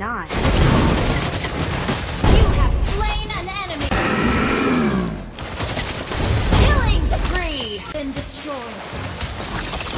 not. You have slain an enemy! Killing spree! Been destroyed.